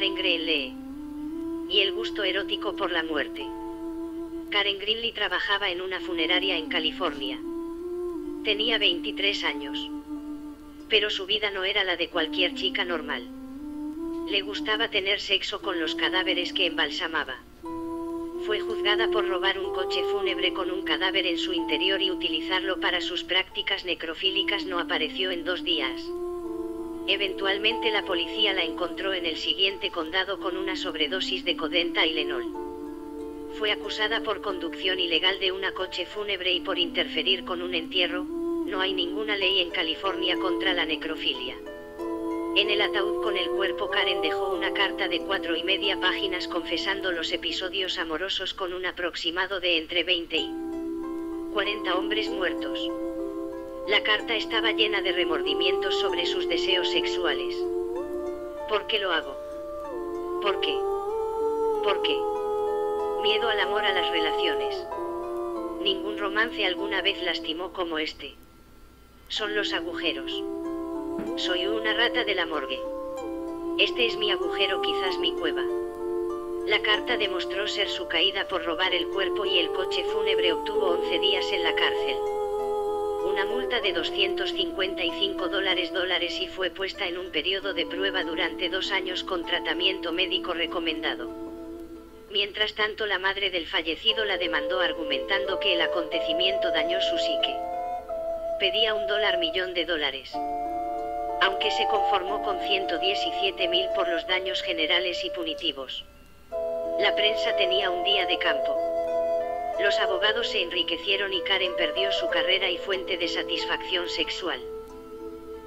Karen Greenlee. Y el gusto erótico por la muerte. Karen Greenlee trabajaba en una funeraria en California. Tenía 23 años. Pero su vida no era la de cualquier chica normal. Le gustaba tener sexo con los cadáveres que embalsamaba. Fue juzgada por robar un coche fúnebre con un cadáver en su interior y utilizarlo para sus prácticas necrofílicas. No apareció en dos días. Eventualmente la policía la encontró en el siguiente condado con una sobredosis de codenta y lenol. Fue acusada por conducción ilegal de una coche fúnebre y por interferir con un entierro, no hay ninguna ley en California contra la necrofilia. En el ataúd con el cuerpo Karen dejó una carta de cuatro y media páginas confesando los episodios amorosos con un aproximado de entre 20 y 40 hombres muertos. La carta estaba llena de remordimientos sobre sus deseos sexuales. ¿Por qué lo hago? ¿Por qué? ¿Por qué? Miedo al amor a las relaciones. Ningún romance alguna vez lastimó como este. Son los agujeros. Soy una rata de la morgue. Este es mi agujero, quizás mi cueva. La carta demostró ser su caída por robar el cuerpo y el coche fúnebre obtuvo 11 días en la cárcel una multa de 255 dólares dólares y fue puesta en un periodo de prueba durante dos años con tratamiento médico recomendado. Mientras tanto la madre del fallecido la demandó argumentando que el acontecimiento dañó su psique. Pedía un dólar millón de dólares. Aunque se conformó con 117 mil por los daños generales y punitivos. La prensa tenía un día de campo. Los abogados se enriquecieron y Karen perdió su carrera y fuente de satisfacción sexual.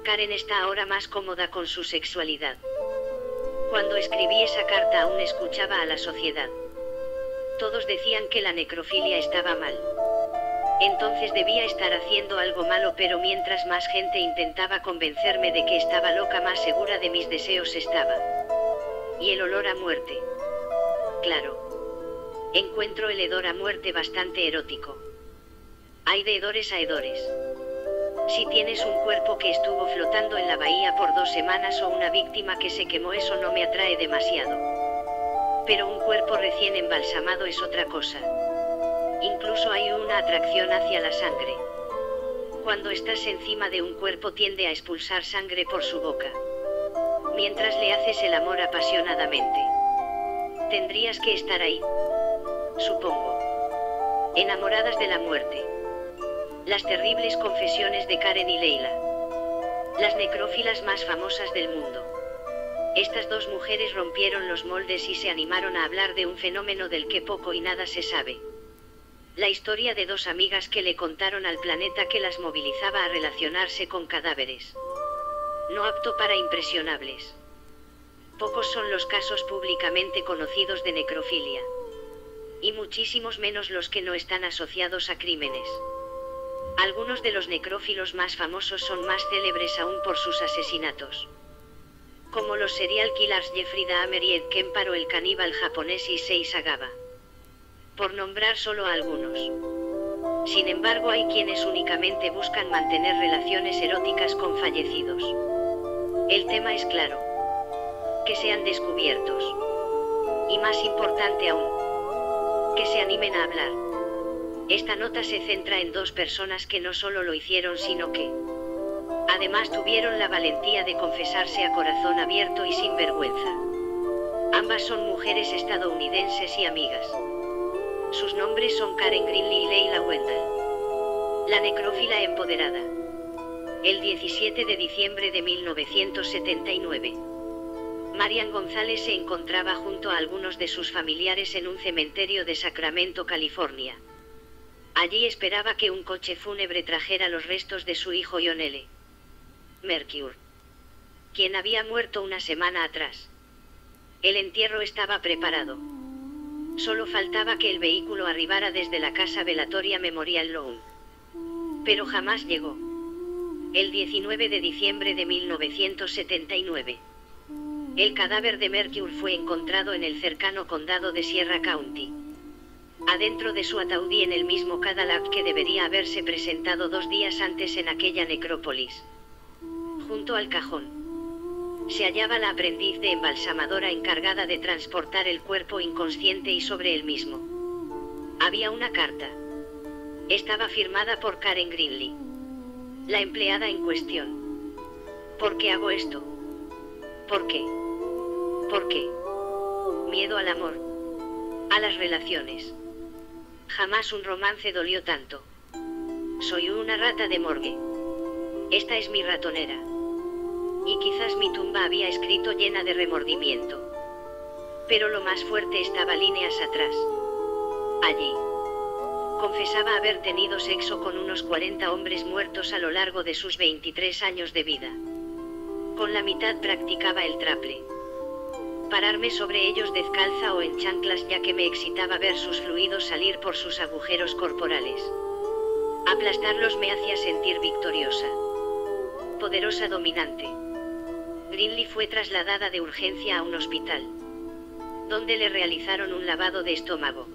Karen está ahora más cómoda con su sexualidad. Cuando escribí esa carta aún escuchaba a la sociedad. Todos decían que la necrofilia estaba mal. Entonces debía estar haciendo algo malo, pero mientras más gente intentaba convencerme de que estaba loca, más segura de mis deseos estaba. Y el olor a muerte. Claro. Encuentro el hedor a muerte bastante erótico. Hay de hedores a hedores. Si tienes un cuerpo que estuvo flotando en la bahía por dos semanas o una víctima que se quemó, eso no me atrae demasiado. Pero un cuerpo recién embalsamado es otra cosa. Incluso hay una atracción hacia la sangre. Cuando estás encima de un cuerpo tiende a expulsar sangre por su boca. Mientras le haces el amor apasionadamente. Tendrías que estar ahí supongo. Enamoradas de la muerte. Las terribles confesiones de Karen y Leila. Las necrófilas más famosas del mundo. Estas dos mujeres rompieron los moldes y se animaron a hablar de un fenómeno del que poco y nada se sabe. La historia de dos amigas que le contaron al planeta que las movilizaba a relacionarse con cadáveres. No apto para impresionables. Pocos son los casos públicamente conocidos de necrofilia muchísimos menos los que no están asociados a crímenes. Algunos de los necrófilos más famosos son más célebres aún por sus asesinatos. Como los serial killers Jeffrey Dahmer y Ed Kemper o el caníbal japonés Issei Sagawa. Por nombrar solo algunos. Sin embargo hay quienes únicamente buscan mantener relaciones eróticas con fallecidos. El tema es claro. Que sean descubiertos. Y más importante aún, que se animen a hablar. Esta nota se centra en dos personas que no solo lo hicieron, sino que además tuvieron la valentía de confesarse a corazón abierto y sin vergüenza. Ambas son mujeres estadounidenses y amigas. Sus nombres son Karen Greenlee y Leila Wendell. La necrófila empoderada. El 17 de diciembre de 1979. Marian González se encontraba junto a algunos de sus familiares en un cementerio de Sacramento, California. Allí esperaba que un coche fúnebre trajera los restos de su hijo John L. Mercure, quien había muerto una semana atrás. El entierro estaba preparado. Solo faltaba que el vehículo arribara desde la casa velatoria Memorial Lawn. Pero jamás llegó. El 19 de diciembre de 1979. El cadáver de Mercure fue encontrado en el cercano condado de Sierra County. Adentro de su ataúd y en el mismo Cadillac que debería haberse presentado dos días antes en aquella necrópolis. Junto al cajón. se hallaba la aprendiz de embalsamadora encargada de transportar el cuerpo inconsciente y sobre él mismo. Había una carta. Estaba firmada por Karen Greenlee. La empleada en cuestión. ¿Por qué hago esto? ¿Por qué? ¿Por qué? Miedo al amor. A las relaciones. Jamás un romance dolió tanto. Soy una rata de morgue. Esta es mi ratonera. Y quizás mi tumba había escrito llena de remordimiento. Pero lo más fuerte estaba líneas atrás. Allí. Confesaba haber tenido sexo con unos 40 hombres muertos a lo largo de sus 23 años de vida. Con la mitad practicaba el traple. Pararme sobre ellos descalza o en chanclas ya que me excitaba ver sus fluidos salir por sus agujeros corporales. Aplastarlos me hacía sentir victoriosa. Poderosa dominante. Greenlee fue trasladada de urgencia a un hospital, donde le realizaron un lavado de estómago.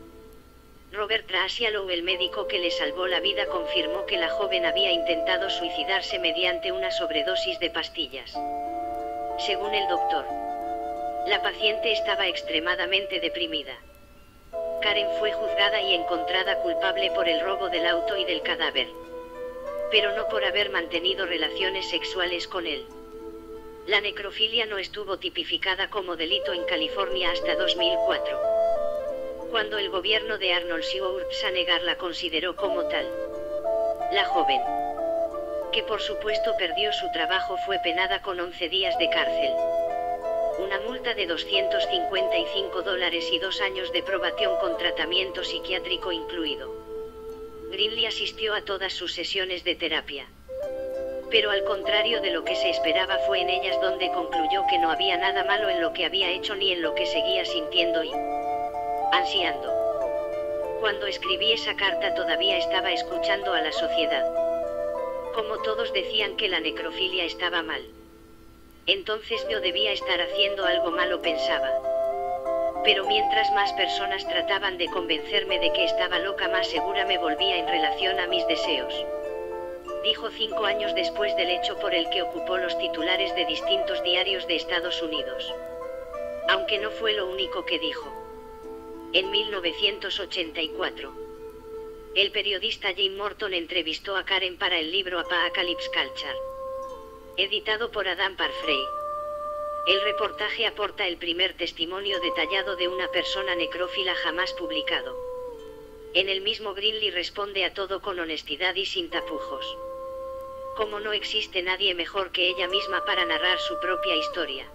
Robert Trasialow, el médico que le salvó la vida, confirmó que la joven había intentado suicidarse mediante una sobredosis de pastillas. Según el doctor, la paciente estaba extremadamente deprimida. Karen fue juzgada y encontrada culpable por el robo del auto y del cadáver. Pero no por haber mantenido relaciones sexuales con él. La necrofilia no estuvo tipificada como delito en California hasta 2004. Cuando el gobierno de Arnold Schwarzenegger la consideró como tal. La joven, que por supuesto perdió su trabajo, fue penada con 11 días de cárcel una multa de 255 dólares y dos años de probación con tratamiento psiquiátrico incluido. Greenlee asistió a todas sus sesiones de terapia. Pero al contrario de lo que se esperaba fue en ellas donde concluyó que no había nada malo en lo que había hecho ni en lo que seguía sintiendo y ansiando. Cuando escribí esa carta todavía estaba escuchando a la sociedad. Como todos decían que la necrofilia estaba mal. Entonces yo debía estar haciendo algo malo pensaba. Pero mientras más personas trataban de convencerme de que estaba loca, más segura me volvía en relación a mis deseos. Dijo cinco años después del hecho por el que ocupó los titulares de distintos diarios de Estados Unidos. Aunque no fue lo único que dijo. En 1984, el periodista Jim Morton entrevistó a Karen para el libro Apocalypse Culture editado por Adam Parfrey. El reportaje aporta el primer testimonio detallado de una persona necrófila jamás publicado. En el mismo Greenlee responde a todo con honestidad y sin tapujos. Como no existe nadie mejor que ella misma para narrar su propia historia.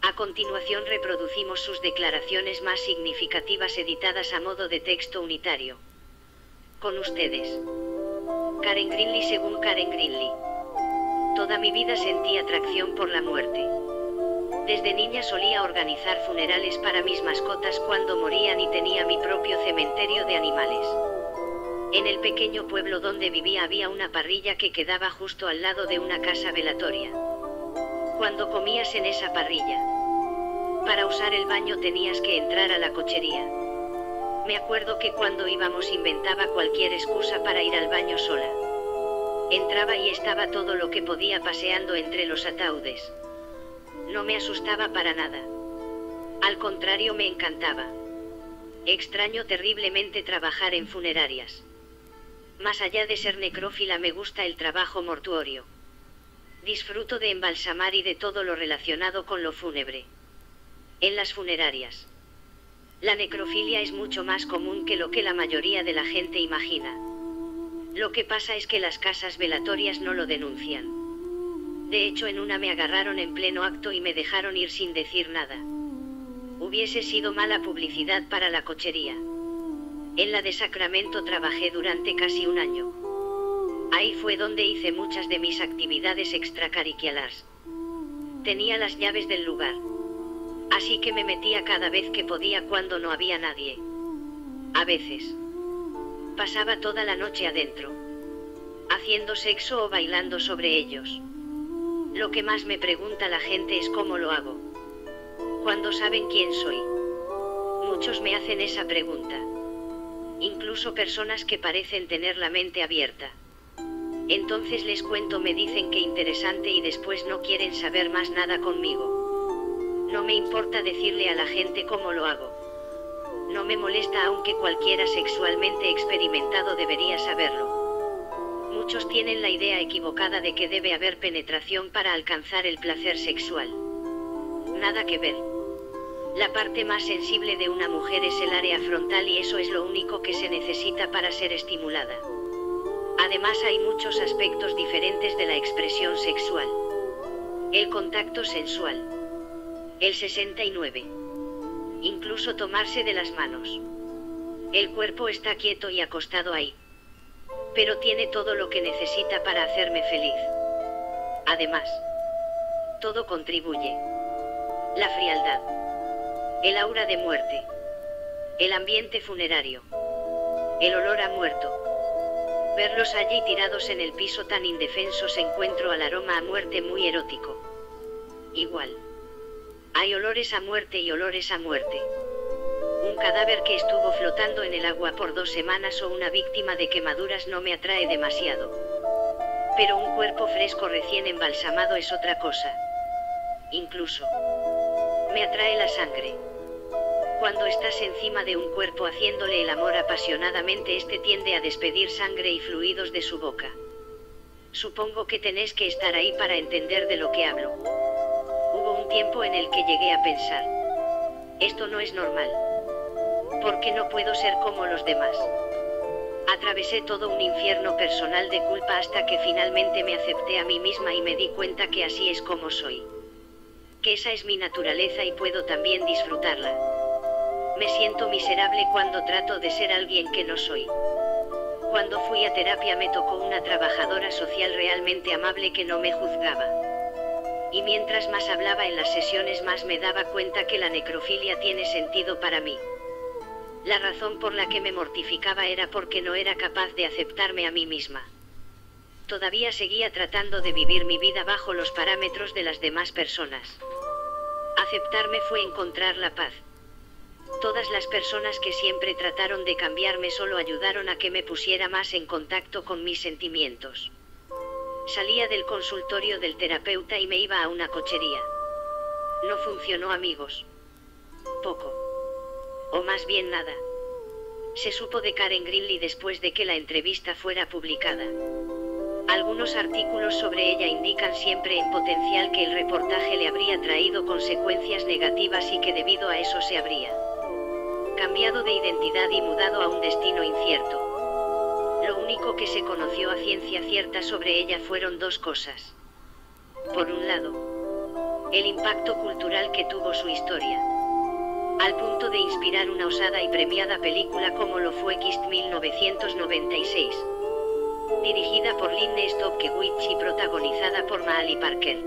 A continuación reproducimos sus declaraciones más significativas editadas a modo de texto unitario. Con ustedes. Karen Greenlee según Karen Greenlee. Toda mi vida sentí atracción por la muerte. Desde niña solía organizar funerales para mis mascotas cuando morían y tenía mi propio cementerio de animales. En el pequeño pueblo donde vivía había una parrilla que quedaba justo al lado de una casa velatoria. Cuando comías en esa parrilla, para usar el baño tenías que entrar a la cochería. Me acuerdo que cuando íbamos inventaba cualquier excusa para ir al baño sola. Entraba y estaba todo lo que podía paseando entre los ataúdes. No me asustaba para nada. Al contrario me encantaba. Extraño terriblemente trabajar en funerarias. Más allá de ser necrófila me gusta el trabajo mortuorio. Disfruto de embalsamar y de todo lo relacionado con lo fúnebre. En las funerarias. La necrofilia es mucho más común que lo que la mayoría de la gente imagina. Lo que pasa es que las casas velatorias no lo denuncian. De hecho, en una me agarraron en pleno acto y me dejaron ir sin decir nada. Hubiese sido mala publicidad para la cochería. En la de Sacramento trabajé durante casi un año. Ahí fue donde hice muchas de mis actividades extracurriculares. Tenía las llaves del lugar. Así que me metía cada vez que podía cuando no había nadie. A veces. Pasaba toda la noche adentro. Haciendo sexo o bailando sobre ellos. Lo que más me pregunta la gente es cómo lo hago. Cuando saben quién soy. Muchos me hacen esa pregunta. Incluso personas que parecen tener la mente abierta. Entonces les cuento, me dicen que interesante y después no quieren saber más nada conmigo. No me importa decirle a la gente cómo lo hago. No me molesta aunque cualquiera sexualmente experimentado debería saberlo. Muchos tienen la idea equivocada de que debe haber penetración para alcanzar el placer sexual. Nada que ver. La parte más sensible de una mujer es el área frontal y eso es lo único que se necesita para ser estimulada. Además hay muchos aspectos diferentes de la expresión sexual. El contacto sensual. El 69. Incluso tomarse de las manos. El cuerpo está quieto y acostado ahí. Pero tiene todo lo que necesita para hacerme feliz. Además, todo contribuye. La frialdad. El aura de muerte. El ambiente funerario. El olor a muerto. Verlos allí tirados en el piso tan indefensos encuentro al aroma a muerte muy erótico. Igual. Hay olores a muerte y olores a muerte. Un cadáver que estuvo flotando en el agua por dos semanas o una víctima de quemaduras no me atrae demasiado. Pero un cuerpo fresco recién embalsamado es otra cosa. Incluso. Me atrae la sangre. Cuando estás encima de un cuerpo haciéndole el amor apasionadamente, este tiende a despedir sangre y fluidos de su boca. Supongo que tenés que estar ahí para entender de lo que hablo. Tiempo en el que llegué a pensar. Esto no es normal. ¿Por qué no puedo ser como los demás? Atravesé todo un infierno personal de culpa hasta que finalmente me acepté a mí misma y me di cuenta que así es como soy. Que esa es mi naturaleza y puedo también disfrutarla. Me siento miserable cuando trato de ser alguien que no soy. Cuando fui a terapia me tocó una trabajadora social realmente amable que no me juzgaba. Y mientras más hablaba en las sesiones más me daba cuenta que la necrofilia tiene sentido para mí. La razón por la que me mortificaba era porque no era capaz de aceptarme a mí misma. Todavía seguía tratando de vivir mi vida bajo los parámetros de las demás personas. Aceptarme fue encontrar la paz. Todas las personas que siempre trataron de cambiarme solo ayudaron a que me pusiera más en contacto con mis sentimientos. Salía del consultorio del terapeuta y me iba a una cochería. No funcionó amigos. Poco. O más bien nada. Se supo de Karen Greenlee después de que la entrevista fuera publicada. Algunos artículos sobre ella indican siempre en potencial que el reportaje le habría traído consecuencias negativas y que debido a eso se habría cambiado de identidad y mudado a un destino incierto. Lo único que se conoció a ciencia cierta sobre ella fueron dos cosas. Por un lado, el impacto cultural que tuvo su historia. Al punto de inspirar una osada y premiada película como lo fue Kist 1996. Dirigida por Lynne Stopkewich y protagonizada por Maali Parker.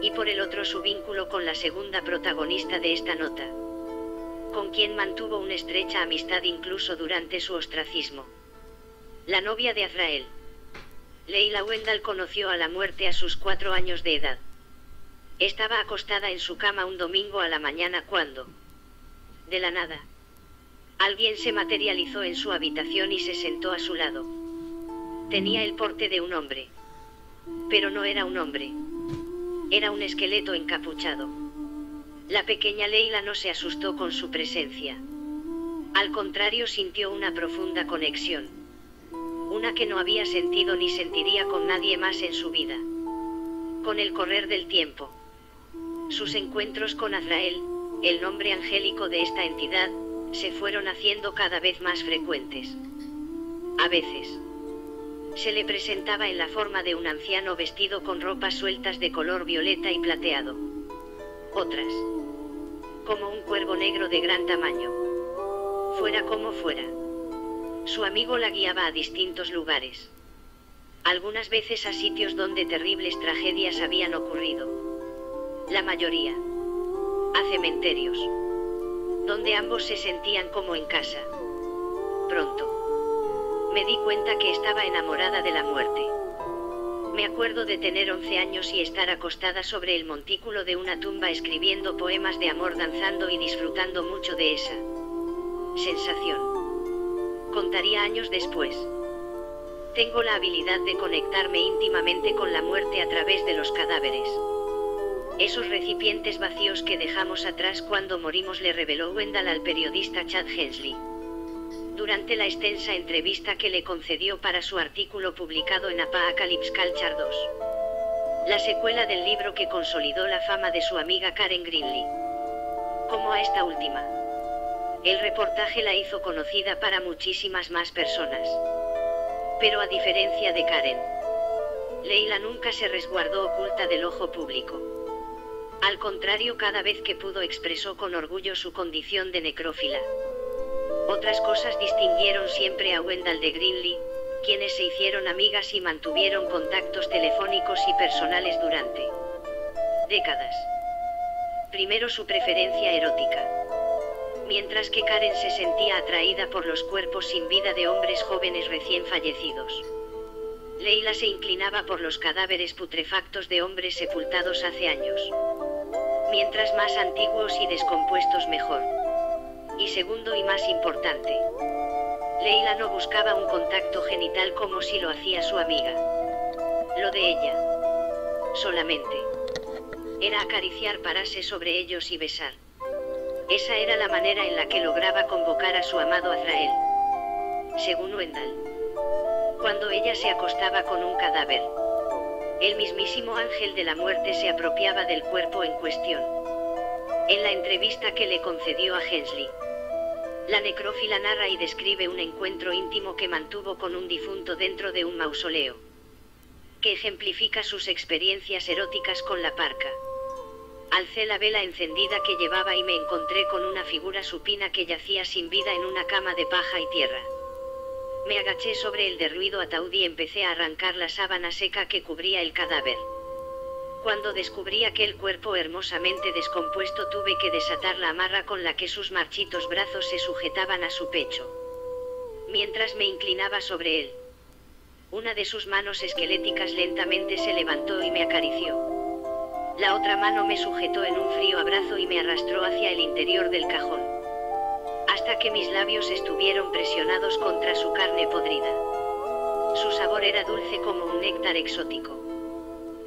Y por el otro su vínculo con la segunda protagonista de esta nota con quien mantuvo una estrecha amistad incluso durante su ostracismo. La novia de Azrael. Leila Wendell conoció a la muerte a sus cuatro años de edad. Estaba acostada en su cama un domingo a la mañana cuando, de la nada, alguien se materializó en su habitación y se sentó a su lado. Tenía el porte de un hombre. Pero no era un hombre. Era un esqueleto encapuchado. La pequeña Leila no se asustó con su presencia. Al contrario sintió una profunda conexión. Una que no había sentido ni sentiría con nadie más en su vida. Con el correr del tiempo. Sus encuentros con Azrael, el nombre angélico de esta entidad, se fueron haciendo cada vez más frecuentes. A veces. Se le presentaba en la forma de un anciano vestido con ropas sueltas de color violeta y plateado. Otras como un cuervo negro de gran tamaño. Fuera como fuera. Su amigo la guiaba a distintos lugares. Algunas veces a sitios donde terribles tragedias habían ocurrido. La mayoría. A cementerios. Donde ambos se sentían como en casa. Pronto. Me di cuenta que estaba enamorada de la muerte. Me acuerdo de tener 11 años y estar acostada sobre el montículo de una tumba escribiendo poemas de amor danzando y disfrutando mucho de esa sensación. Contaría años después. Tengo la habilidad de conectarme íntimamente con la muerte a través de los cadáveres. Esos recipientes vacíos que dejamos atrás cuando morimos le reveló Wendell al periodista Chad Hensley. Durante la extensa entrevista que le concedió para su artículo publicado en Apocalypse Culture 2. La secuela del libro que consolidó la fama de su amiga Karen Greenlee. Como a esta última. El reportaje la hizo conocida para muchísimas más personas. Pero a diferencia de Karen, Leila nunca se resguardó oculta del ojo público. Al contrario, cada vez que pudo expresó con orgullo su condición de necrófila. Otras cosas distinguieron siempre a Wendell de Greenlee, quienes se hicieron amigas y mantuvieron contactos telefónicos y personales durante décadas. Primero su preferencia erótica mientras que Karen se sentía atraída por los cuerpos sin vida de hombres jóvenes recién fallecidos. Leila se inclinaba por los cadáveres putrefactos de hombres sepultados hace años. Mientras más antiguos y descompuestos mejor. Y segundo y más importante. Leila no buscaba un contacto genital como si lo hacía su amiga. Lo de ella. Solamente. Era acariciar pararse sobre ellos y besar. Esa era la manera en la que lograba convocar a su amado Azrael. Según Wendell. Cuando ella se acostaba con un cadáver. El mismísimo ángel de la muerte se apropiaba del cuerpo en cuestión. En la entrevista que le concedió a Hensley. La necrófila narra y describe un encuentro íntimo que mantuvo con un difunto dentro de un mausoleo. Que ejemplifica sus experiencias eróticas con la parca. Alcé la vela encendida que llevaba y me encontré con una figura supina que yacía sin vida en una cama de paja y tierra. Me agaché sobre el derruido ataúd y empecé a arrancar la sábana seca que cubría el cadáver. Cuando descubrí aquel cuerpo hermosamente descompuesto tuve que desatar la amarra con la que sus marchitos brazos se sujetaban a su pecho. Mientras me inclinaba sobre él. Una de sus manos esqueléticas lentamente se levantó y me acarició. La otra mano me sujetó en un frío abrazo y me arrastró hacia el interior del cajón. Hasta que mis labios estuvieron presionados contra su carne podrida. Su sabor era dulce como un néctar exótico.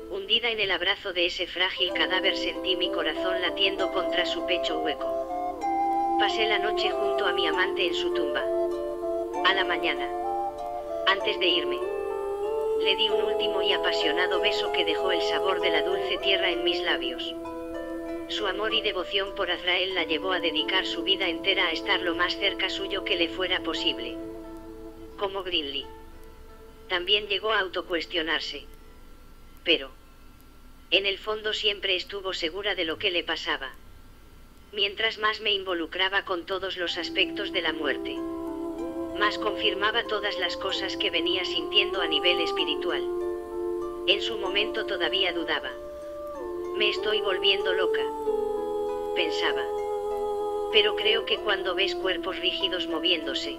Hundida en el abrazo de ese frágil cadáver sentí mi corazón latiendo contra su pecho hueco. Pasé la noche junto a mi amante en su tumba. A la mañana. Antes de irme le di un último y apasionado beso que dejó el sabor de la dulce tierra en mis labios. Su amor y devoción por Azrael la llevó a dedicar su vida entera a estar lo más cerca suyo que le fuera posible. Como Greenlee. También llegó a autocuestionarse. Pero. En el fondo siempre estuvo segura de lo que le pasaba. Mientras más me involucraba con todos los aspectos de la muerte más confirmaba todas las cosas que venía sintiendo a nivel espiritual. En su momento todavía dudaba. Me estoy volviendo loca. Pensaba. Pero creo que cuando ves cuerpos rígidos moviéndose,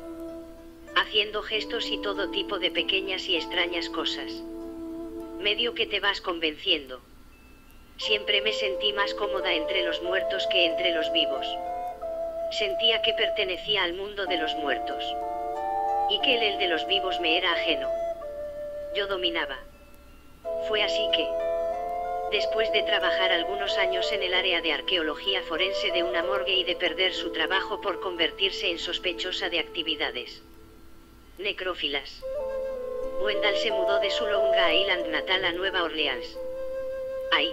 haciendo gestos y todo tipo de pequeñas y extrañas cosas, medio que te vas convenciendo. Siempre me sentí más cómoda entre los muertos que entre los vivos. Sentía que pertenecía al mundo de los muertos y que el, el de los vivos me era ajeno. Yo dominaba. Fue así que, después de trabajar algunos años en el área de arqueología forense de una morgue y de perder su trabajo por convertirse en sospechosa de actividades necrófilas, Wendell se mudó de su Long Island natal a Nueva Orleans. Ahí,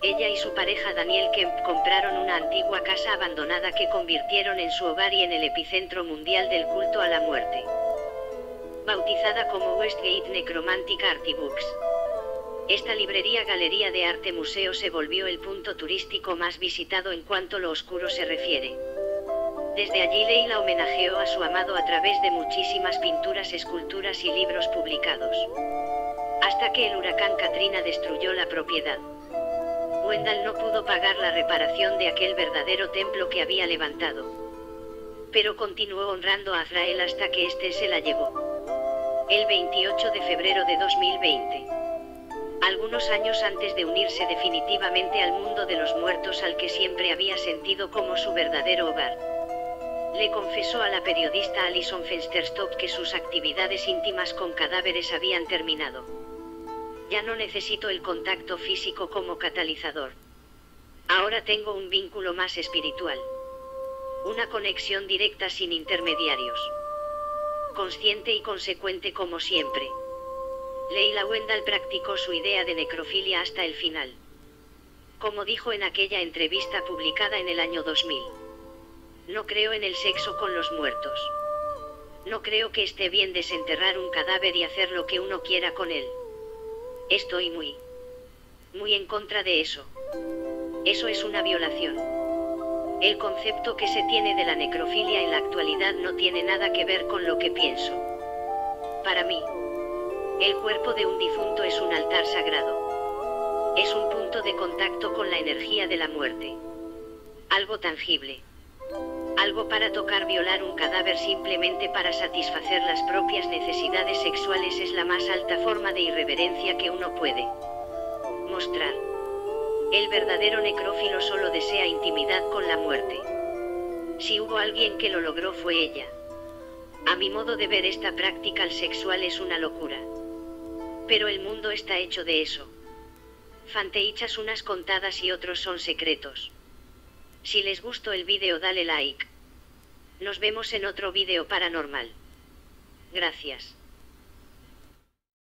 ella y su pareja Daniel Kemp compraron una antigua casa abandonada que convirtieron en su hogar y en el epicentro mundial del culto a la muerte. Bautizada como Westgate Necromantic Books. Esta librería galería de arte museo se volvió el punto turístico más visitado en cuanto lo oscuro se refiere. Desde allí Leila homenajeó a su amado a través de muchísimas pinturas, esculturas y libros publicados. Hasta que el huracán Katrina destruyó la propiedad. Wendell no pudo pagar la reparación de aquel verdadero templo que había levantado. Pero continuó honrando a Azrael hasta que éste se la llevó. El 28 de febrero de 2020. Algunos años antes de unirse definitivamente al mundo de los muertos al que siempre había sentido como su verdadero hogar. Le confesó a la periodista Alison Fensterstop que sus actividades íntimas con cadáveres habían terminado. Ya no necesito el contacto físico como catalizador. Ahora tengo un vínculo más espiritual. Una conexión directa sin intermediarios. Consciente y consecuente como siempre. Leila Wendell practicó su idea de necrofilia hasta el final. Como dijo en aquella entrevista publicada en el año 2000. No creo en el sexo con los muertos. No creo que esté bien desenterrar un cadáver y hacer lo que uno quiera con él. Estoy muy, muy en contra de eso. Eso es una violación. El concepto que se tiene de la necrofilia en la actualidad no tiene nada que ver con lo que pienso. Para mí, el cuerpo de un difunto es un altar sagrado. Es un punto de contacto con la energía de la muerte. Algo tangible. Algo para tocar violar un cadáver simplemente para satisfacer las propias necesidades sexuales es la más alta forma de irreverencia que uno puede mostrar. El verdadero necrófilo solo desea intimidad con la muerte. Si hubo alguien que lo logró fue ella. A mi modo de ver esta práctica sexual es una locura. Pero el mundo está hecho de eso. Fanteichas unas contadas y otros son secretos. Si les gustó el vídeo dale like. Nos vemos en otro vídeo paranormal. Gracias.